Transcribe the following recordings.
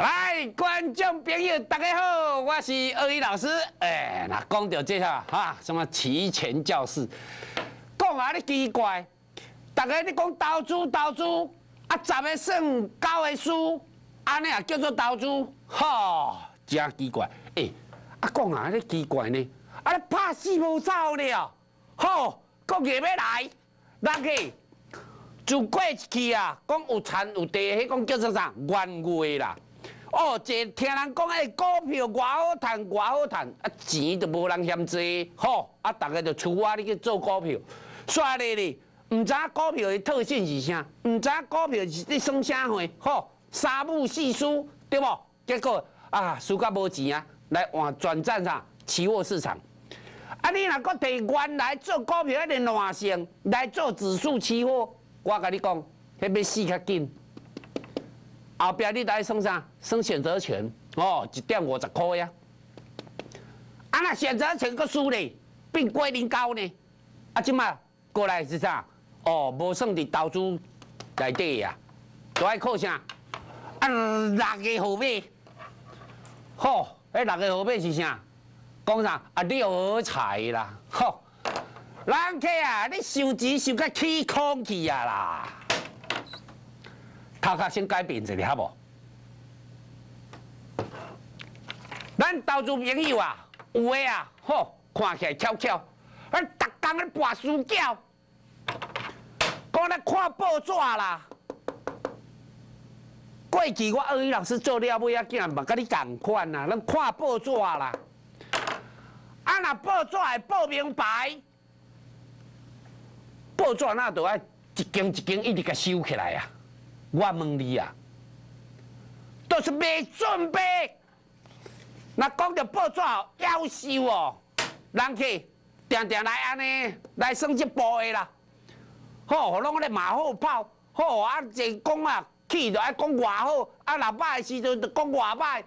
来，观众朋友，大家好，我是二一老师。哎，那讲到这下哈，什么提前教室，讲啊你奇怪，大家你讲投资投资，啊十个算九个输，安尼也叫做投资，哈，真奇怪。哎，啊讲啊你奇怪呢，啊你拍死无走了，好，国业要来，人去。就过去啊，讲有田有地，迄讲叫做啥？元月啦。哦，这听人讲，哎，股票偌好赚，偌好赚，啊，钱都无人嫌济，吼，啊，大家就出我你去做股票。煞咧咧，唔知影股票的特性是啥？唔知影股票是咧算啥货？吼，三不四输，对不？结果啊，输甲无钱啊，来换转战啥期货市场。啊，你若搁摕原来做股票迄个耐性来做指数期货，我甲你讲，迄要死较紧。后壁你来算啥？算选择权哦，一点五十块呀。啊，那选择权个输呢，变归零高呢？啊，即马过来是啥？哦，无算伫投资内底呀，都爱靠啥？啊，六个号码，吼，迄六个号码是啥？讲啥？啊，六合彩啦，吼，人客啊，你收钱收甲起空去啊啦！头壳先改变一下，好无？咱投资朋友啊，有诶啊，吼，看起来悄悄，咱逐工咧跋书叫，讲咧看报纸啦。过去我二语老师做了尾仔囝，嘛甲你共款啊，咱看报纸啦。啊，若报纸会报明白，报纸那都爱一间一间一直甲收起来啊。我问你啊，都是没准备。那讲到报纸夭寿哦，人去定定来安尼来算一步的啦。好，拢咧马后炮。好啊，这讲啊，去就爱讲外好，啊，若歹的时阵就讲外歹，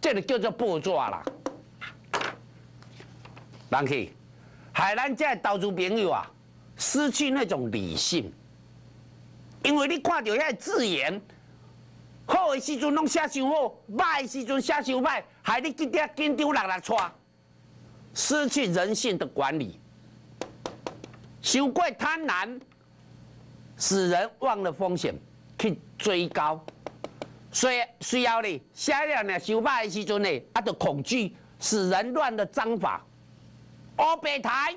这就叫做报纸啦。人去害咱这投资朋友啊，失去那种理性。因为你看到遐字眼，好的时阵拢写伤好，歹的时阵写伤歹，害你一点紧张落落错，失去人性的管理，太过贪婪，使人忘了风险去追高，所以需要你写了呢，伤歹的时阵呢，啊，就恐惧，使人乱了章法，乌白台。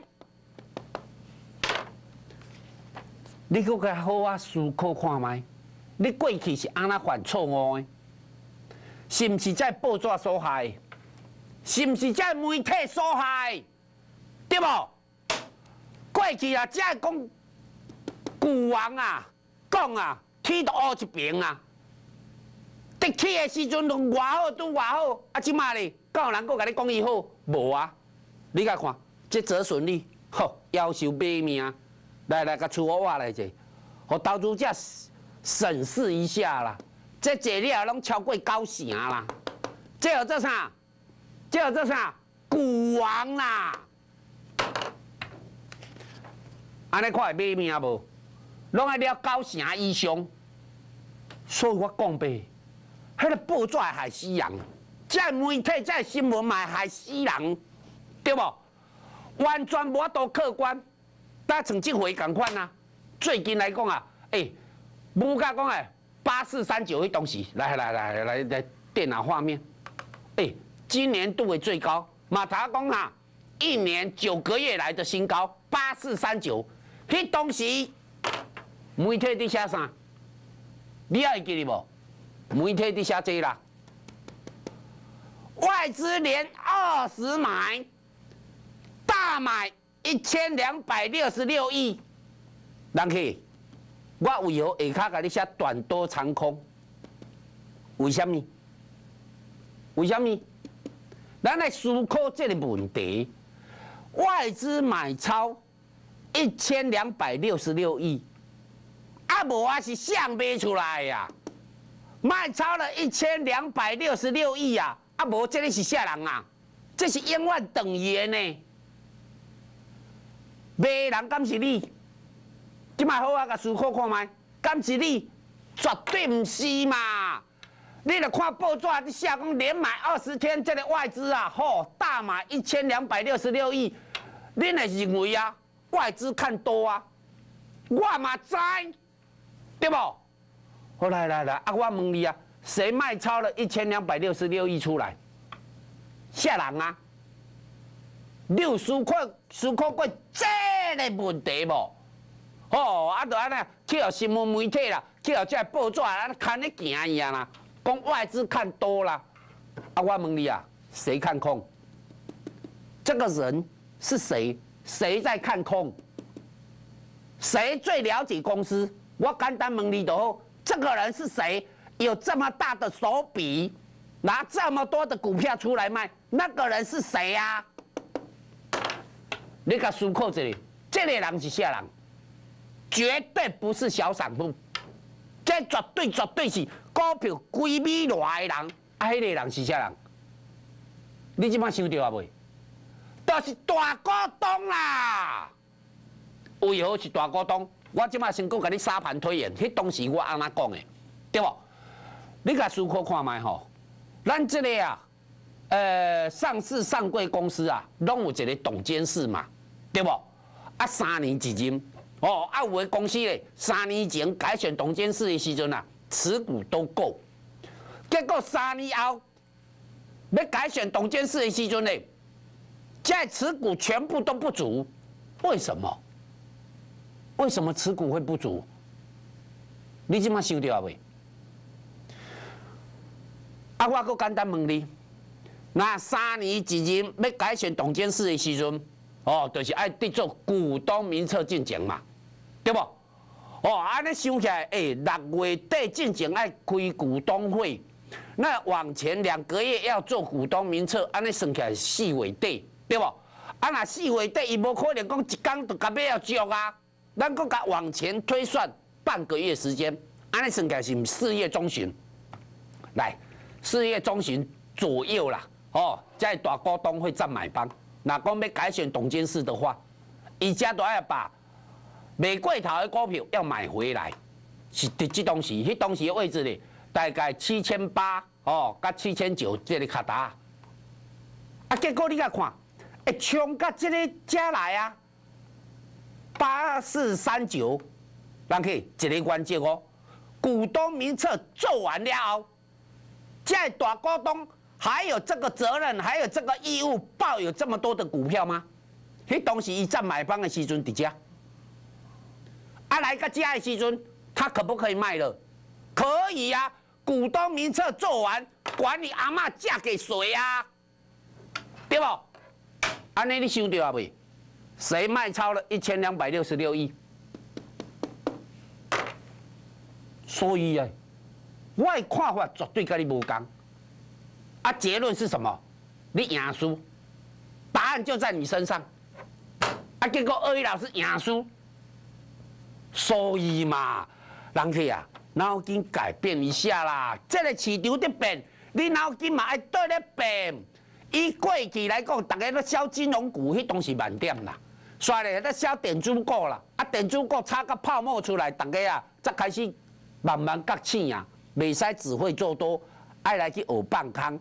你搁较好啊，思考看卖，你过去是安那犯错误的？是毋是在报纸所害？是毋是在媒体所害？对无？过去啊，只讲古王啊，讲啊，天都乌一边啊。得起的时阵，拢偌好都偌好，啊，即卖呢，敢，有人搁甲你讲伊好？无啊！你甲看，这折损率，吼，要求卖命。来来，甲出我话来者，互投资者审视一下啦。这资料拢超过九成啦。这有做啥？这有做啥？股王啦！安尼看会买命无？拢爱了九成以上。所以我讲呗，迄个报纸害死人，这媒体这新闻嘛害死人，对无？完全无多客观。大家从这回赶快呐！最近来讲啊，哎，物价讲哎，八四三九的东西，来来来来来，电脑画面，哎，今年度的最高，马达讲啊，一年九个月来的新高，八四三九，迄东西媒体伫写啥？你还记得无？媒体伫写这啦，外资连二十买，大买。一千两百六十六亿，人去，我为何下卡给你写短多长空？为什么？为什么？咱来思考这个问题。外资买超一千两百六十六亿，啊无啊是想不出来呀？卖超了一千两百六十六亿啊，啊无这里是啥人啊？这是永远等于的呢。卖人敢是你？即摆好啊，甲思考看卖，敢是你？绝对毋是嘛！你来看报纸，你下讲连买二十天，这个外资啊，吼，大买一千两百六十六亿，你来认为啊，外资看多啊？我嘛知，对不？好来来来，啊，我问你啊，谁卖超了一千两百六十六亿出来？啥人啊？你有思考思考过这个问题无？哦，啊，就安尼，去互新闻媒体啦，去互这报纸啊，看咧行伊啊啦，讲外资看多啦。啊，我问你啊，谁看空？这个人是谁？谁在看空？谁最了解公司？我简单问你都，这个人是谁？有这么大的手笔，拿这么多的股票出来卖，那个人是谁呀？你甲思考一下，这个人是啥人？绝对不是小散户，这绝对绝对是股票几米来的人。啊，迄个人是啥人？你即摆想到啊未？就是大股东啦。为何是大股东？我即摆先讲，甲你沙盘推演，迄当时我安怎讲的，对无？你甲思考看卖吼，咱这个啊，呃，上市上柜公司啊，拢有一个董监事嘛，对不？啊，三年一任。哦，啊，有的公司咧，三年前改选董监事的时阵啊，持股都够，结果三年后要改选董监事的时阵咧，在持股全部都不足，为什么？为什么持股会不足？你怎么想到未？啊，我搁简单问你，那三年一任要改选董监事的时阵，哦，就是爱得做股东名册进行嘛。对不？哦，安尼想起来，哎，六月底进前爱开股东会，那往前两个月要做股东名册，安尼算起来四月底，对不？啊，那四月底伊无可能讲一天就甲要做啊，咱搁甲往前推算半个月时间，安尼算起来是四月中旬，来，四月中旬左右啦，哦，在大股东会占买方，那讲要改选董监事的话，伊家都要把。美贵头的股票要买回来，是伫这东西，迄当时的位置咧，大概七千八哦，甲七千九这里卡达。啊，结果你甲看，一冲到这个加来啊，八四三九，人去一个关键哦，股东名册做完了后，在大股东还有这个责任，还有这个义务抱有这么多的股票吗？迄东西一在买方的时阵伫遮。啊，来个价的时阵，他可不可以卖了？可以呀，股东名册做完，管你阿妈嫁给谁呀？对不？安尼你想到啊未？谁卖超了一千两百六十六亿？所以啊，我的看法绝对跟你无共。啊，结论是什么？你赢输，答案就在你身上。啊，结果二一老师赢输。所以嘛，人去啊，脑筋改变一下啦。这个市场在变，你脑筋嘛爱对咧变。以过去来讲，大家都销金融股，迄东西慢点啦。刷咧在销电子股啦，啊电子股炒个泡沫出来，大家啊才开始慢慢觉醒啊。未使只会做多，爱来去学放空。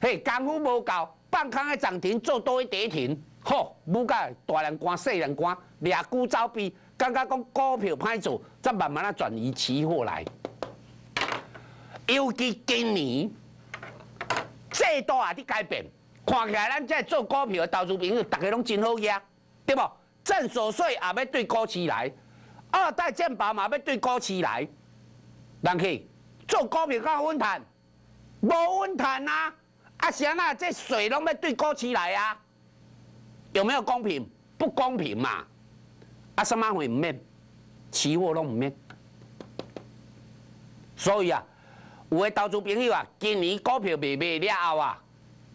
嘿，功夫无够，放空的涨停做多一跌停，吼，不甲大人关细人关，掠股走避。刚刚讲股票歹做，再慢慢啊转移期货来。尤其今年制度啊伫改变，看起来咱在做股票的投资朋友，大家拢真好压，对不？正所税也要对股市来，二代健保嘛要对股市来。人去做股票较稳赚，无稳赚啊！啊，啥啊？这水拢要对高企来啊？有没有公平？不公平嘛！啊，什么会唔免？期货拢唔免。所以啊，有诶投资朋友啊，今年股票卖卖了后啊，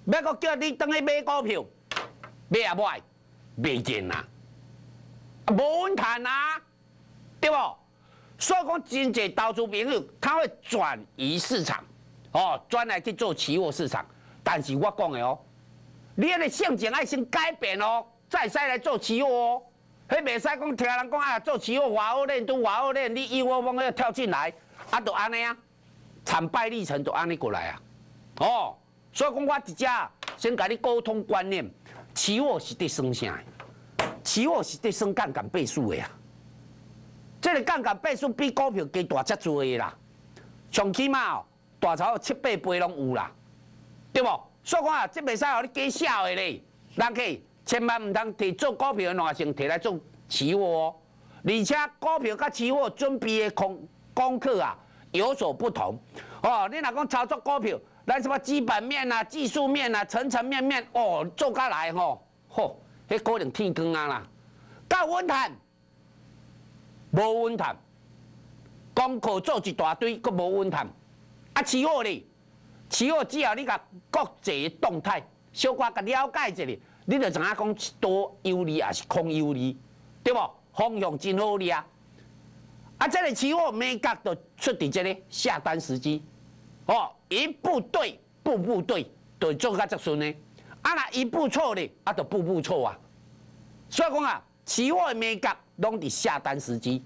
要搁叫你等去买股票，买也买，袂见啦，无稳赚啊，对不？所以讲，真济投资朋友他会转移市场，哦，转来去做期货市场。但是我讲的哦，你的性情爱先改变哦，再再来做期货哦。迄袂使讲听人讲啊，做期货华欧链都华欧链，你一窝蜂要跳进来，啊，就安尼啊，惨败历程都安尼过来啊！哦，所以讲我直接先甲你沟通观念，期货是得升啥？期货是得升杠杆倍数的啊！这个杠杆倍数比股票加大遮多啦，上起码哦，大潮七八倍拢有啦，对不？所以讲啊，这袂使互你加小的咧，人客千万毋通摕做股票的耐性摕来做期货哦。而且股票甲期货准备的功功课啊有所不同哦。你若讲操作股票，咱什么基本面啊、技术面啊、层层面面哦，做下来吼，吼，迄可能天光啊啦。到稳谈，无稳谈，功课做一大堆，佫无稳谈。啊，期货咧，期货只要你甲国际动态小可甲了解一下，你就知影讲多有利还是空有利，对不？方向真好哩啊！啊，这个期货每格都出伫这里下单时机，哦，一步对，步步对，就做甲这顺呢。啊，若一步错咧，啊，就步步错啊。所以讲啊，期货每格拢伫下单时机，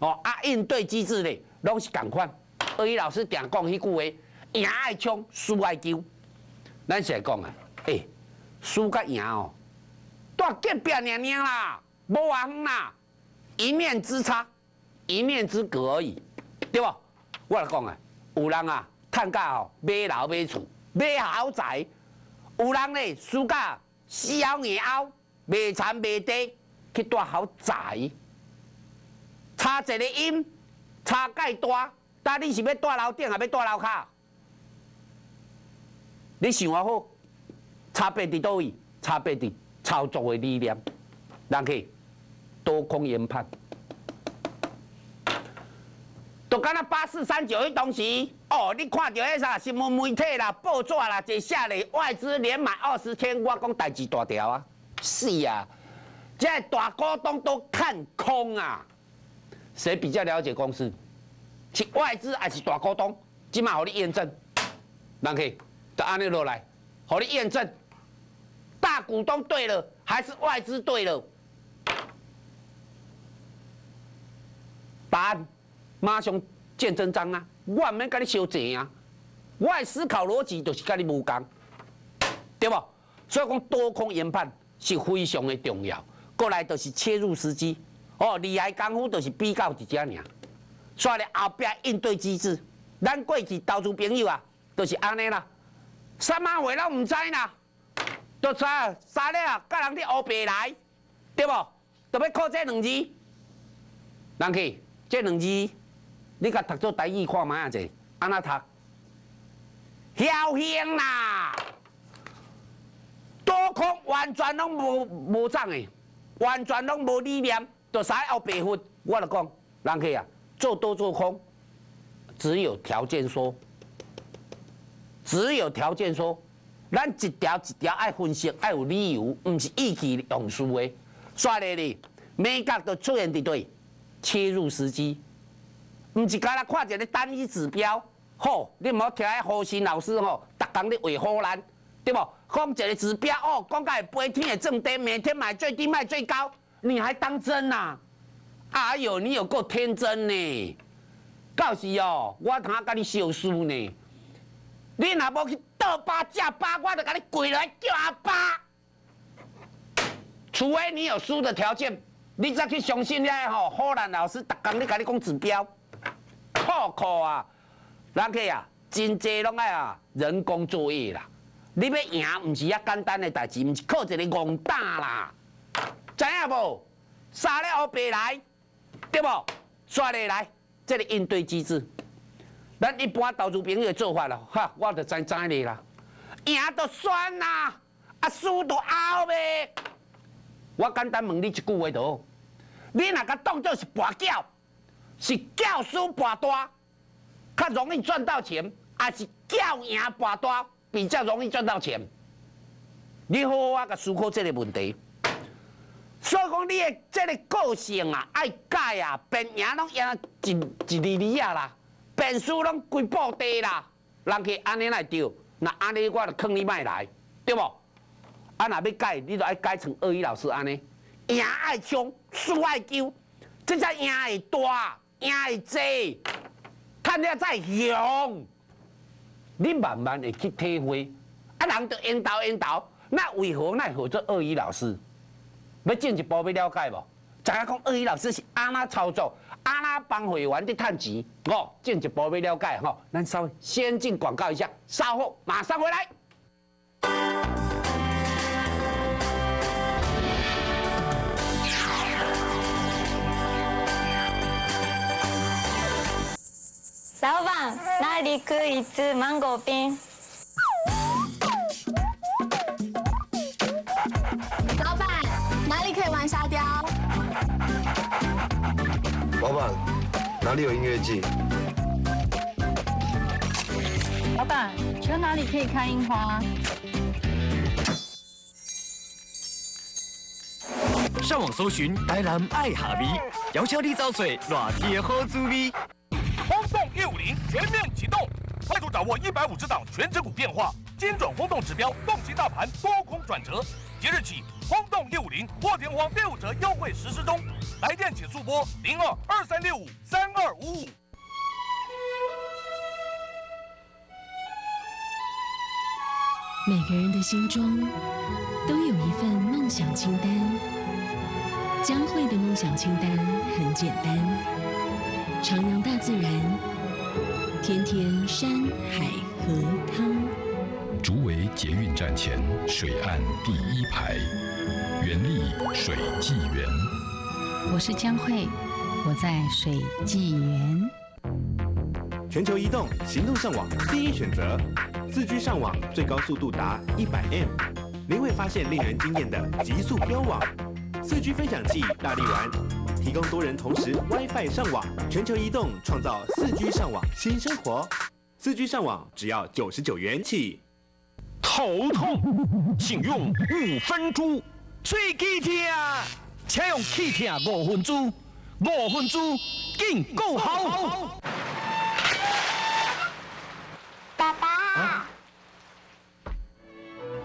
哦，啊，应对机制咧，拢是共款。二一老师常讲迄句话：赢爱冲，输爱救。咱是来讲啊，诶，输甲赢哦，大隔壁娘娘啦，无远啦。一面之差，一面之隔而已，对不？我来讲啊，有人啊，趁价哦，买楼买厝，买豪宅；有人呢，输价死咬硬拗，卖田卖地去住豪宅。差一个音，差介大，但你是要住楼顶，还要住楼下？你想我好，差别伫倒位？差别伫操作的理念，人去。多空研判，都敢那八四三九迄东西哦，你看到迄啥新闻媒体啦、报纸啦，这下咧外资连买二十天，我讲代志大条啊，是啊，这大股东都看空啊，谁比较了解公司？是外资还是大股东？今晚好你验证，人去就安尼落来，互你验证，大股东对了还是外资对了？答案马上见真章啊！我唔免甲你修正啊！我的思考逻辑就是甲你无共，对不？所以讲多空研判是非常的重要。过来就是切入时机哦，厉害功夫就是比较一只尔。所以后壁应对机制，咱过去投资朋友啊，都是安尼啦。三马话拢唔知啦，都知三日啊，甲人伫乌白来，对无？都要靠这两字，人去。这两字，你甲读做台语看卖啊？者安那读？侥幸啦，多空完全拢无无涨诶，完全拢无理念，就使后白分。我来讲，人去啊，做多做空，只有条件说，只有条件说，咱一条一条爱分析，爱有理由，毋是意气用事诶。刷咧咧，美国都出现伫对。切入时机，唔是干那看一个单一指标，吼，你唔好听迄何新老师吼，逐工咧画虎烂，对不？讲一个指标哦，讲甲会飞天的正低，每天买最低卖最高，你还当真呐？哎呦，你有够天真呢！到时哦，我通甲你收输呢。你若无去倒八架八，我就甲你跪来叫阿爸。除非你有输的条件。你再去相信遐吼，荷兰老师逐工咧甲你讲指标，靠靠啊！人客啊，真济拢爱啊人工作业啦。你要赢，毋是遐简单的代志，毋是靠一个戆胆啦。知影无？杀了后白来，对无？刷咧来，这个应对机制，咱一般投资朋友的做法啦，哈，我就知知你啦。赢就算啦，啊输就拗呗。我简单问你一句话就好，你若甲当作是博缴，是缴输博大，较容易赚到钱，还是缴赢博大比较容易赚到钱？你好好啊甲思考这个问题。所以讲，你的这个个性啊，爱改啊，变赢拢赢一一厘厘啊啦，变输拢规部地啦，人去安尼来对，那安尼我就坑你卖来，对不？啊，若要改，你就爱改成二一老师安尼，赢爱冲，输爱救，这才赢会大，赢会济，看了再用，你慢慢会去体会。啊，人就引导引导，那为何那合作二一老师？要进一步要了解无？知影讲二一老师是安那操作，安那帮会员的趁钱？哦，进一步要了解吼，咱稍微先进广告一下，稍后马上回来。老板，哪里可以吃芒果冰？老板，哪里有音乐季？老板，请问哪里可以看樱花？上网搜寻台南爱哈味，邀请你找最热天的好滋味。轰动一五零全面启动，快速掌握一百五十档全指股变化，精准风动指标，洞悉大盘多空转折。即日起，轰动一五零破天荒六折优惠实施中，来电请速拨零二二三六五三二五五。每个人的心中都有一份梦想清单。江蕙的梦想清单很简单：徜徉大自然，天天山海河汤。竹围捷运站前水岸第一排，原力水纪元。我是江慧，我在水纪元。全球移动，行动上网第一选择，四 G 上网最高速度达一百 M，您会发现令人惊艳的极速飙网。四 G 分享器大力丸，提供多人同时 WiFi 上网，全球移动创造四 G 上网新生活。四 G 上网只要九十九元起。头痛，请用五分猪。喙齿痛，请用气痛五分猪。五分猪，更够好。爸爸，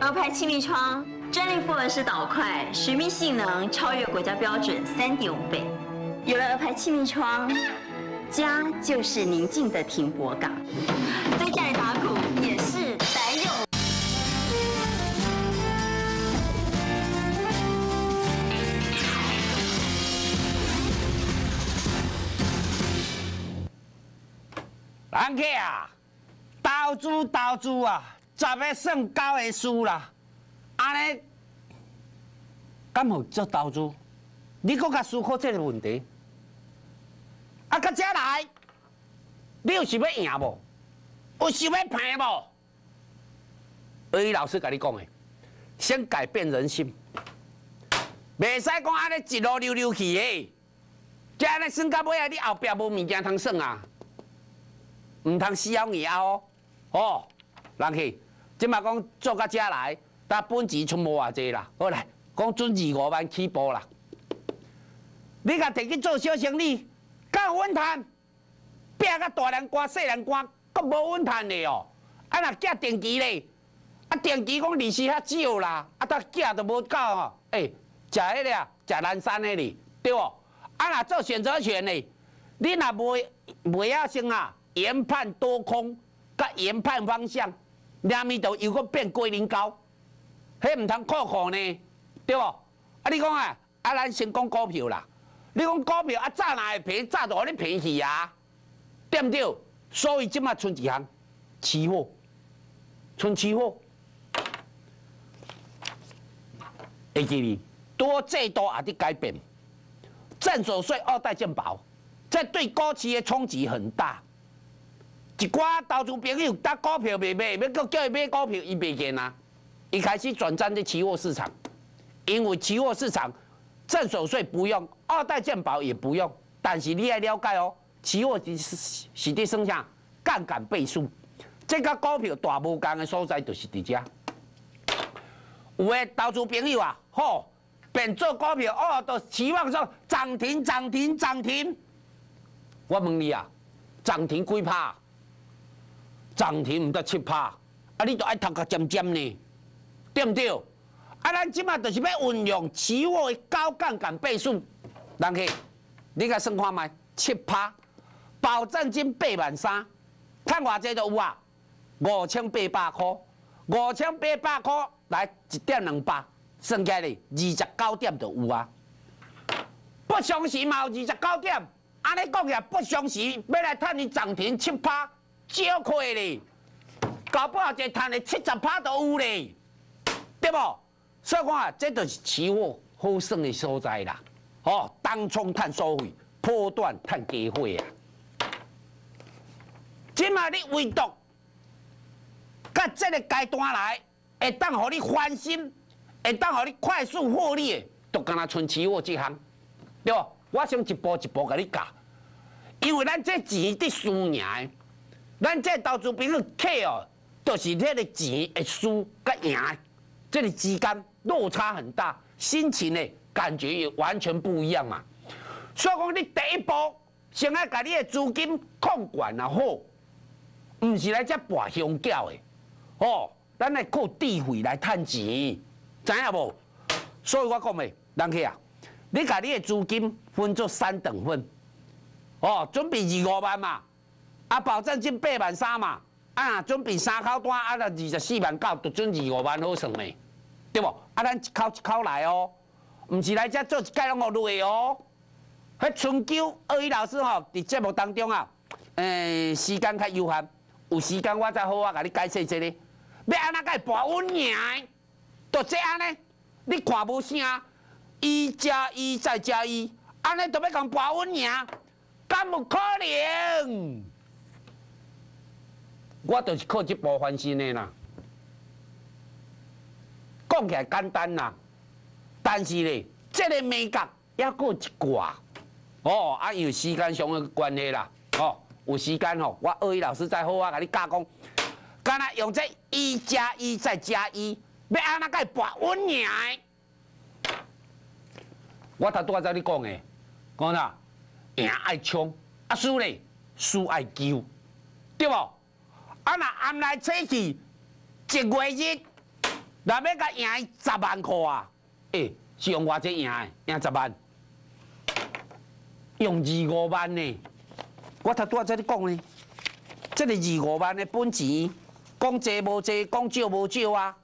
鹅牌气密窗，专利复合式导块，水密性能超越国家标准三点五倍。有了鹅牌气密窗，家就是宁静的停泊港。在家里打鼓人客啊，投资投资啊，十个算九个输啦。安尼，敢有做投资？你搁较思考这个问题？啊，到这来，你有想要赢无？有想要赔无？而伊老师甲你讲的，先改变人心，袂使讲安尼一路溜溜去的。这安尼算到尾啊，你后壁无物件通算啊！唔通死咬硬哦！哦，人去，即马讲做到遮来，但本钱剩无偌济啦。好来，讲准二五万起步啦。你甲摕去做小生意，敢有稳赚？拼甲大人官、细人官，阁无稳赚的哦。啊，若寄定期咧，啊定期讲利息较少啦，啊，但寄都无够哦。诶，食迄个啊，食南山的哩，对无？啊，若做选择权咧，你若袂袂晓先啊？研判多空，甲研判方向，两面都又搁变龟苓膏，迄毋通靠靠呢，对无？啊，你讲啊，啊，咱先讲股票啦。你讲股票啊，早哪会平？早就互你平去啊，对毋对？所以即马剩一项期货，剩期货，会记哩，多制度也伫改变，正所税二代健保，这对股市的冲击很大。一寡投资朋友，搭股票未买，要搁叫伊买股票，伊袂见啊！伊开始转战伫期货市场，因为期货市场正手税不用，二代健保也不用，但是你要了解哦，期货是是伫算啥杠杆倍数，这个股票大无共的所在就是伫遮。有诶投资朋友啊，吼，变做股票哦，都期望说涨停涨停涨停。我问你啊，涨停几拍？涨停毋得七拍，啊！你都爱头壳尖尖呢，对毋对？啊！咱即马就是要运用期货的高杠杆倍数，人去，你甲算看觅，七拍，保证金八万三，趁偌济都有啊！五千八百块，五千八百块来一点两百，算起来二十九点就有啊。不相时嘛二十九点，安尼讲起来不相时要来趁你涨停七趴，少亏咧，搞不好一趁你七十趴都有咧，对不？所以讲啊，这就是期货好算的所在啦。哦，当冲探收费，波段探机会啊。即卖你唯独，甲这个阶段来，会当互你翻心，会当互你快速获利的，都敢若剩期货这项，对不？我想一步一步甲你教，因为咱这钱得输赢，咱这投资朋友客哦，就是迄个钱会输甲赢，这个之间落差很大，心情呢感觉也完全不一样嘛。所以讲，你第一步先要把你的资金控管啊好。唔是来只博香蕉的，哦，咱来靠智慧来赚钱，知影无？所以我讲的，人客啊，你把你的资金分作三等份，哦，准备二五万嘛，啊，保证金八万三嘛，啊，准备三口单，啊，二十四万九，就准二五万好算的，对不？啊，咱一口一口来哦，唔是来遮做一届拢学累哦。迄春秋二一老师吼，伫节目当中啊，诶，时间较有限。有时间我再好啊，甲你解释一下咧，要安怎甲伊博稳赢？就这样呢？你看无啥？一加一再加一，安尼都要讲博稳赢？敢有可能？我就是靠这部分心的啦。讲起来简单啦，但是咧，这个美感还过一挂。哦，啊，有时间上的关系啦，哦。有时间吼，我二一老师再好啊，给你教讲，干那用这一加一再加一，要安那个博稳赢？我头拄仔在你讲的，讲哪赢爱冲，啊输咧输爱救，对不？啊若暗来测试一月日，若要甲赢十万块啊？诶，是用偌济赢的？赢十万？用二五万呢？我头拄仔在你讲呢，这个二五万的本钱，讲济无济，讲少无少啊，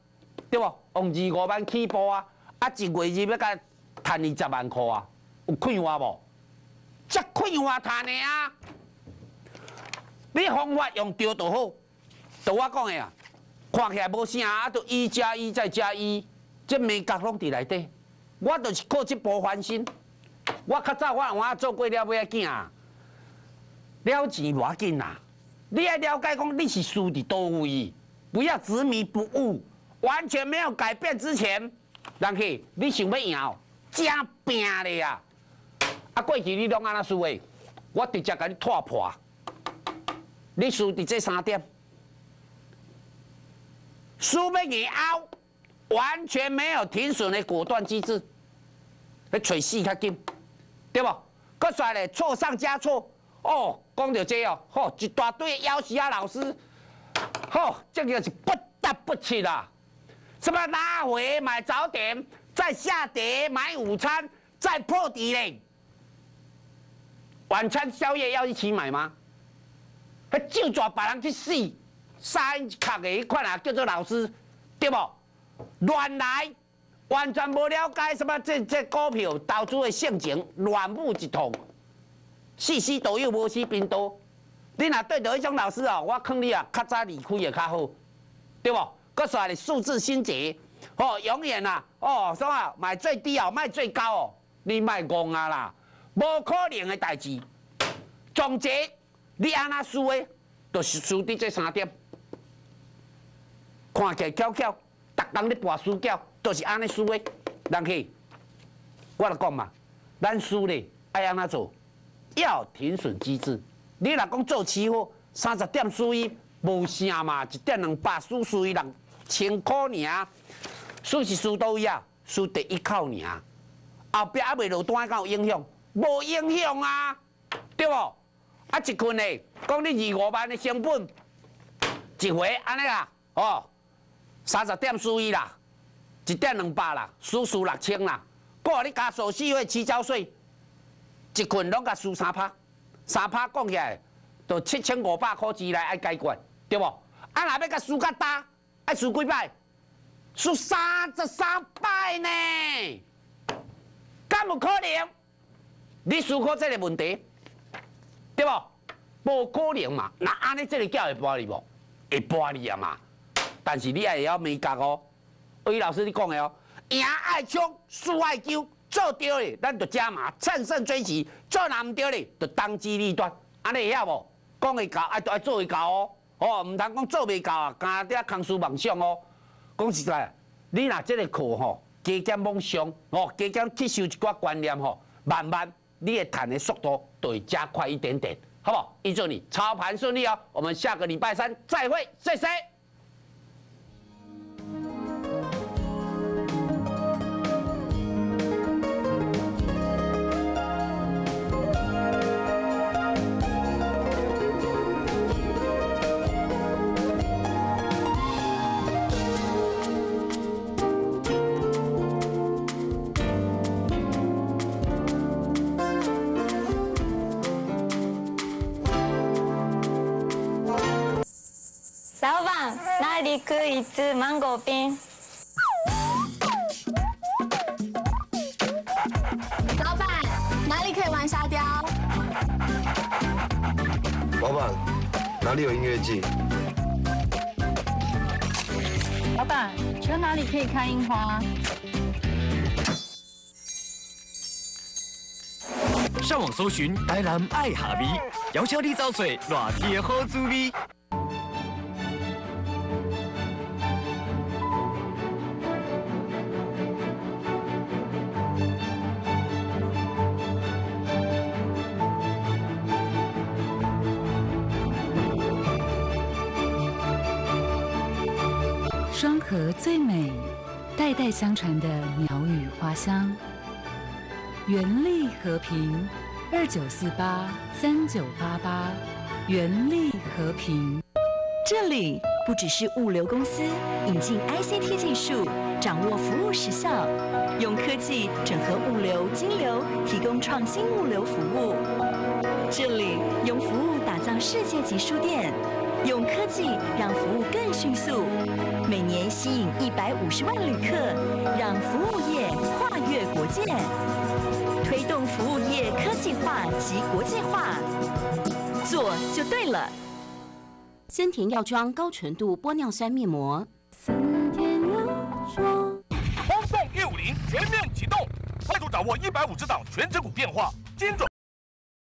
对不？用二五万起步啊，啊一月日要甲赚二十万块啊，有快活无？这快活赚的啊！你方法用对就好，就我讲的啊，看起来无啥，啊，就一加一再加一，这美角拢伫内底。我就是靠这波翻身，我较早我我做过了尾仔囝。了钱偌紧啊！你爱了解讲你是输伫多位，不要执迷不悟，完全没有改变之前，人去你想要赢，真拼的啊！啊，过去你拢安那输的，我直接甲你拖破。你输伫这三点，输要赢后，完全没有停损的果断机制，去找死较紧，对不？搁再来错上加错。哦，讲到这哦，吼，一大堆妖师啊老师，吼，这个是不得不吃啦。什么拉回买早点，再下跌买午餐，再破底嘞。晚餐宵夜要一起买吗？还就抓别人去死，三卡的一款啊，叫做老师，对不？乱来，完全不了解什么这这股票投资的陷阱，乱舞一通。四死都有，无死兵多。你若对着迄种老师哦，我劝你啊，较早离开也较好，对不？搁说你数字心结，哦，永远啊，哦，什么买最低哦，卖最高哦，你卖戆啊啦，无可能的代志。总结，你安那输的，就是输伫这三点。看起来巧巧，逐工咧博输角，都是安尼输的。人去，我来讲嘛，咱输咧爱安那做？要停损机制，你若讲做期货，三十点输伊无啥嘛，一点两百输输伊人千块尔，输是输到位啊，输第一口尔，后壁还未落单，敢有影响？无影响啊，对无？啊，一群嘞，讲你二五万的成本，一回安尼啦，哦，三十点输伊啦，一点两百啦，输输六千啦，过你加手续费、起交税。一群拢甲输三趴，三趴讲起来，就七千五百块钱来爱解决，对不？啊，若要甲输较大，爱输几摆？输三十三摆呢？敢有可能？你思考这个问题，对不？无可能嘛？那安尼这个叫会搬你无？会搬你啊嘛？但是你也要美觉哦。魏老师你讲的哦，赢爱冲，输爱救，做对的，咱就加码，乘胜追击；做若毋对的，就当机立断。安尼会晓无？讲会到，爱爱做会到哦。哦，毋通讲做袂到啊，干爹空思妄想哦。讲实在，你若这个课吼，加减妄想，哦，加减吸收一寡观念吼，慢慢你的谈的速度就会加快一点点，好不好？预祝你操盘顺利哦。我们下个礼拜三再会，谢谢。哪里可以吃芒果冰？老板，哪里可以玩沙雕？老板，哪里有音乐季？老板，请问哪里可以看樱花？上网搜寻台南爱下味，邀请你找找热天的好滋味。最美，代代相传的鸟语花香。原力和平，二九四八三九八八，原力和平。这里不只是物流公司，引进 ICT 技术，掌握服务时效，用科技整合物流、金流，提供创新物流服务。这里用服务打造世界级书店，用科技让服务更迅速，每年吸引一百五十万旅客，让服务业跨越国界，推动服务业科技化及国际化，做就对了。森田药妆高纯度玻尿酸面膜。轰动一五零全面启动，快速掌握一百五十档全指股变化，精准。